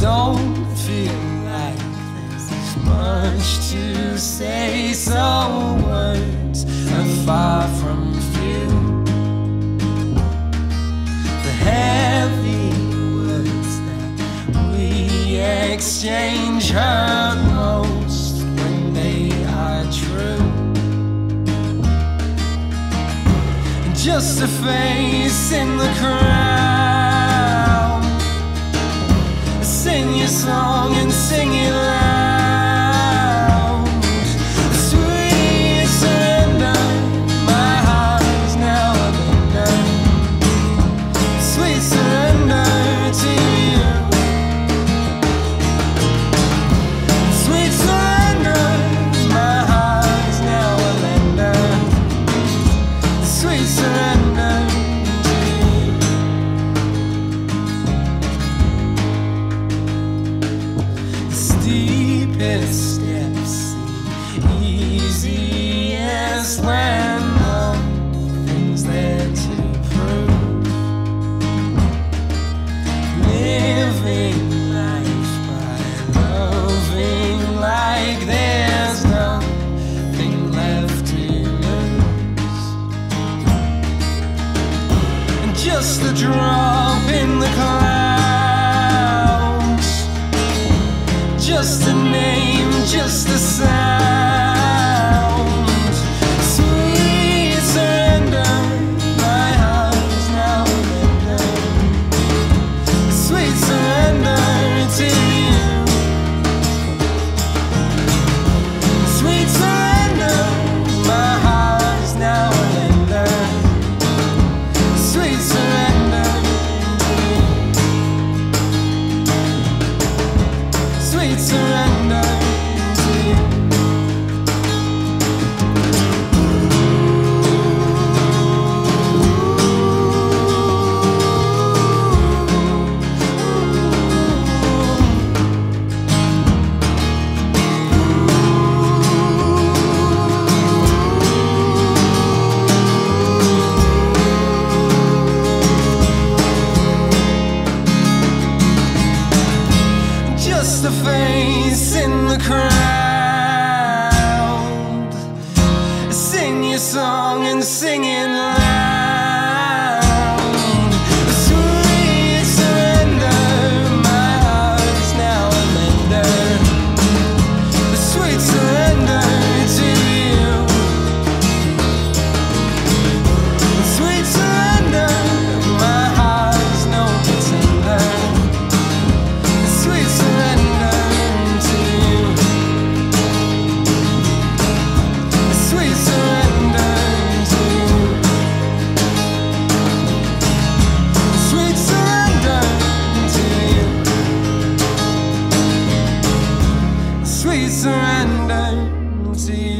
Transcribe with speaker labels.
Speaker 1: don't feel like there's much to say, so words are far from few. The heavy words that we exchange hurt most when they are true. Just a face in the crowd. Seem nothing's there to prove. Living life by loving like there's nothing left to lose. And just a drop in the clouds. Face in surrender to you.